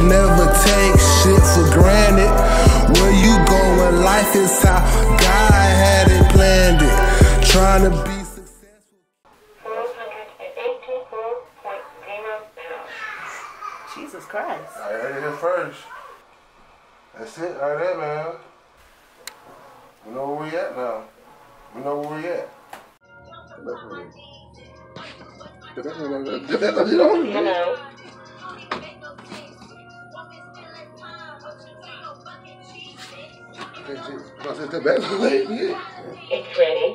said never take shit for granted. Where you going, life is how God had it planned it. Trying to be successful. 484.0. Jesus Christ. I heard it here first. That's it right there, man. We know where we at now. We know where we at. Hello. It's ready.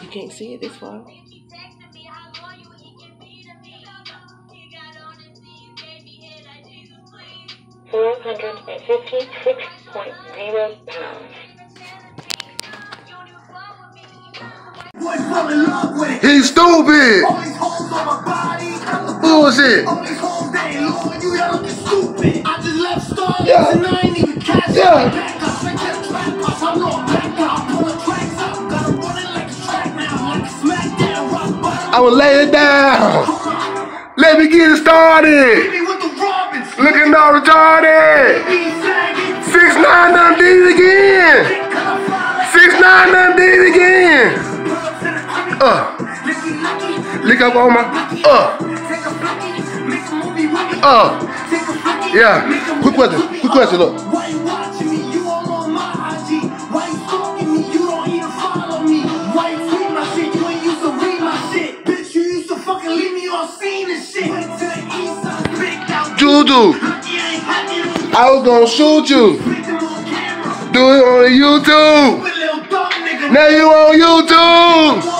You can't see it this far. Four hundred and fifty-six point zero pounds. He's stupid. Bullshit. Yeah. I will lay it down. Let me get it started. Looking all retarded. Six nine did it again. Six nine done did it again. Uh. Lick up on my. Uh. Uh. Yeah. Quick question. Quick question. Look. Why you watching me? You all on my IG. Why you stalking me? You don't even follow me. I was gonna shoot you. Do it on YouTube. Now you on YouTube.